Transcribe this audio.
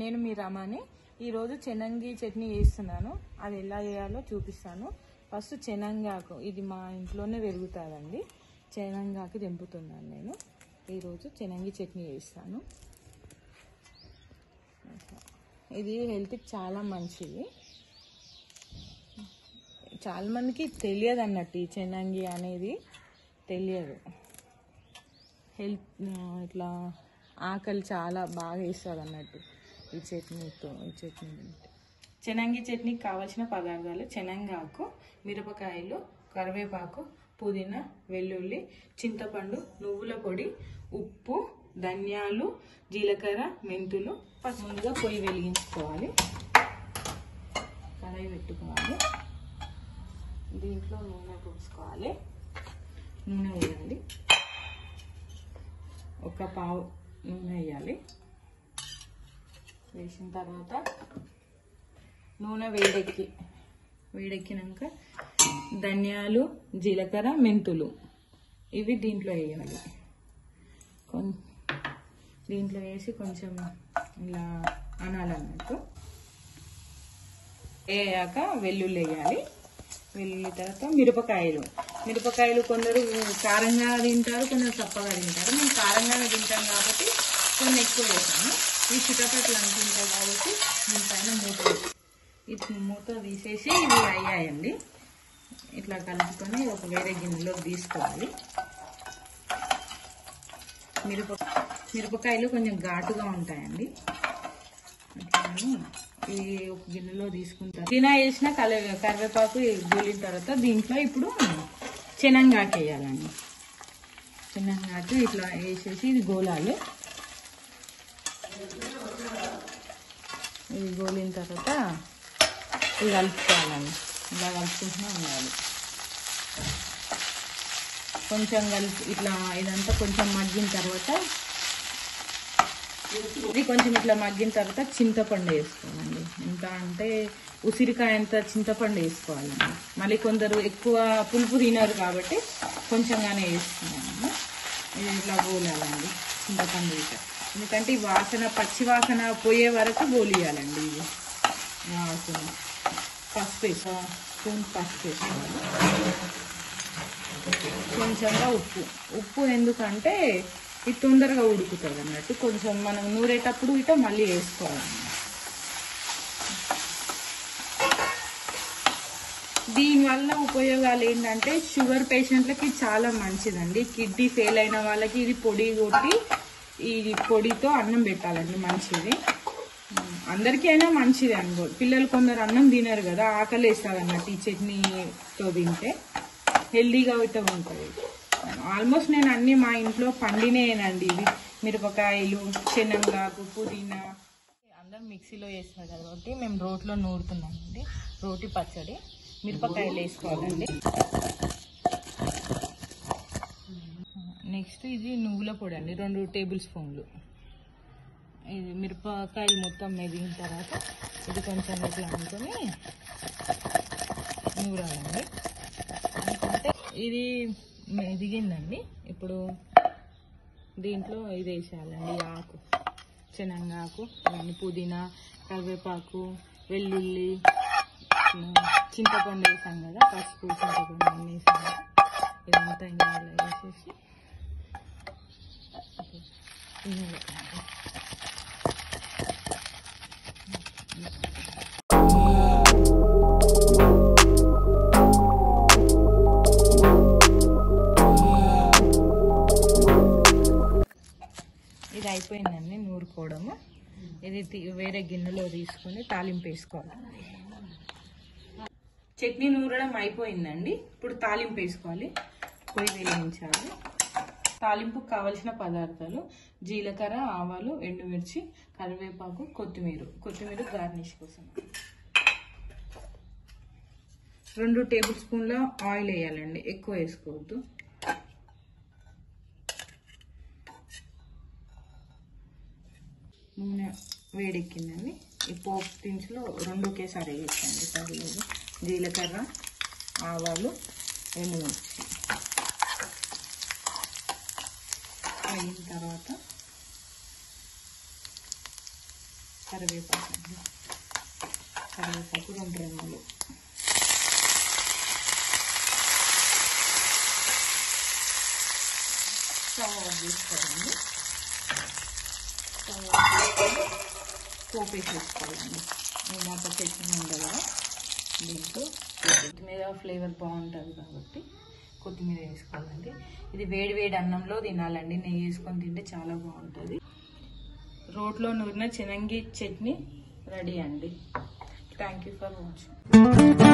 నేను మీ రమాని. ఈరోజు చెనంగి చట్నీ వేస్తున్నాను అది ఎలా చేయాలో చూపిస్తాను. ఫస్ట్ చెనంగాకు ఇది మా ఇంట్లోనే పెరుగుతుందండి. చెనంగాకు తెంపుతున్నాను నేను. ఈరోజు చెనంగి చట్నీ వేస్తాను ఇది హెల్త్కి చాలా మంచిది. చాలా మందికి తెలియదు అన్నట్టు ఈ చెనంగి అనేది. తెలియదు. హెల్త్ ఇట్లా ఆకలి చాలా బాగా వేస్తుంది అన్నట్టు. ఈ చట్నీతో ఈ చట్నీ చెనంగి చట్నీకి కావాల్సిన పదార్థాలు చెనంగాకు మిరపకాయలు కరివేపాకు పుదీనా వెల్లుల్లి చింతపండు నువ్వుల పొడి ఉప్పు ధనియాలు జీలకర్ర మెంతులు ముందుగా పొయ్యి వెలిగించుకోవాలి. కడాయి పెట్టుకోవాలి. దీంట్లో నూనె పోసుకోవాలి. నూనె వేయాలి. ఒక పావు నూనె వేయాలి. వేసిన తర్వాత నూనె వేడెక్కి వేడెక్కినాక ధనియాలు జీలకర్ర మెంతులు ఇవి దీంట్లో వేయాలి. కొం దీంట్లో వేసి కొంచెం ఇలా అనాలన్నట్టు వేయాక వెల్లుల్లి వేయాలి. వెల్లుల్లి తర్వాత మిరపకాయలు మిరపకాయలు కొందరు కారంగా తింటారు కొందరు చప్పగా తింటారు. మేము కారంగానే తింటాం కాబట్టి కొన్ని ఎక్కువ వేసాము ఈ చిటపట్లు అనుకుంటాయి కాబట్టి దీనిపైన మూత వేసి- ఇది మూత తీసేసి ఇవి అయ్యాయండి. ఇట్లా కలుపుకొని ఒక వేరే గిన్నెలో తీసుకోవాలి. మిరప మిరపకాయలు కొంచెం ఘాటుగా ఉంటాయండి. ఈ ఒక గిన్నెలో తీసుకుంటాను తినా వేసిన కలే కరివేపాకు గోలిన తర్వాత దీంట్లో ఇప్పుడు శనంగాకు వేయాలండి. శనంగాకు ఇట్లా వేసేసి ఇది గోలాలు. ఇది గోలిన తర్వాత ఇది కలుపుకోవాలండి. ఇలా కలుపుకుంటూనే ఉండాలి. కొంచెం కలిపి ఇట్లా ఇదంతా కొంచెం మగ్గిన తర్వాత ఇది కొంచెం ఇట్లా మగ్గిన తర్వాత చింతపండు వేసుకోవాలండి. ఎంత అంటే ఉసిరికాయ అంత చింతపండు వేసుకోవాలండి. మళ్ళీ కొందరు ఎక్కువ పులుపు తినరు కాబట్టి కొంచెంగానే వేసుకున్నాము ఇది ఇట్లా గోలాలండి. చింతపండు ఇట్లా ఎందుకంటే ఈ వాసన పచ్చి వాసన పోయే వరకు గోలియాలండి ఇది. వాసన పసుపు వేసా స్పూన్ పసుపు. వేసుకోవాలి కొంచెంగా ఉప్పు. ఉప్పు ఎందుకంటే ఇది తొందరగా ఉడుకుతుంది అన్నట్టు కొంచెం మనం నూరేటప్పుడు ఇట మళ్ళీ వేసుకోవాలి. దీనివల్ల ఉపయోగాలు ఏంటంటే షుగర్ పేషెంట్లకి చాలా మంచిదండి. కిడ్నీ ఫెయిల్ అయిన వాళ్ళకి ఇది పొడి కొట్టి ఈ పొడితో అన్నం పెట్టాలండి మంచిది. అందరికీ అయినా మంచిది అనుకో. పిల్లలు కొందరు అన్నం తినరు కదా ఆకలి వేస్తుంది అన్నట్టు ఈ చట్నీతో తింటే. హెల్దీగా అయితే ఉంటుంది. ఆల్మోస్ట్ నేను అన్ని మా ఇంట్లో పండినేనండి ఇవి. మిరపకాయలు శనగాకు పుదీనా అందరం మిక్సీలో వేస్తారు కాబట్టి మేము రోట్లో నూరుతున్నామండి. రోటి పచ్చడి. మిరపకాయలు వేసుకోవాలండి నెక్స్ట్ ఇది నువ్వుల పొడి అండి రెండు టేబుల్ స్పూన్లు. ఇది మిరపకాయలు మొత్తం మెదిగిన తర్వాత ఇది కొంచెం ఇట్లా అనుకొని నూరాలండి అంటే ఇది మెదిగిందండి. ఇప్పుడు దీంట్లో ఇది వేసేయాలండి ఆకు శనగాకు ఇవన్నీ పుదీనా కరివేపాకు వెల్లుల్లి చింతపండు వేసాం కదా పసుపు చింతపండు అన్నీ వేసాం. ఇదంతా ఇంకా వేసేసి ఇది అయిపోయిందండి నూరుకోవడము. ఇది తీ- వేరే గిన్నెలో తీసుకొని తాలింపు వేసుకోవాలండి చట్నీ నూరడం అయిపోయిందండి. ఇప్పుడు తాలింపు వేసుకోవాలి. పొయ్యి వెలిగించాలి. తాలింపుకు కావలసిన పదార్థాలు జీలకర్ర ఆవాలు ఎండుమిర్చి కరివేపాకు కొత్తిమీర. కొత్తిమీర గార్నిష్ కోసం. రెండు టేబుల్ స్పూన్ల ఆయిల్ వేయాలండి. ఎక్కువ వేసుకోవద్దు. నూనె వేడెక్కిందండి. ఈ పోపు దినుసులు రెండు ఒకేసారి వేసండి సరిలేదు జీలకర్ర ఆవాలు ఎండుమిర్చి. అయిన తర్వాత కరివేపాకు అండి. కరివేపాకు రెండు రెమ్మలు. స్టవ్ ఆఫ్ చేసుకోవాలండి స్టవ్ ఆఫ్ చేసుకొని పోపు వేసేసుకోవాలండి ఇందాక చట్నీ ఉంది దీంట్లో కొత్తిమీర ఫ్లేవర్ బాగుంటుంది కాబట్టి కొత్తిమీర వేసుకోవాలండి. ఇది వేడి వేడి అన్నంలో తినాలండి. నెయ్యి వేసుకొని తింటే చాలా బాగుంటుంది. రోట్లో నూరిన చినంగి చట్నీ రెడీ అండి. Thank you for watching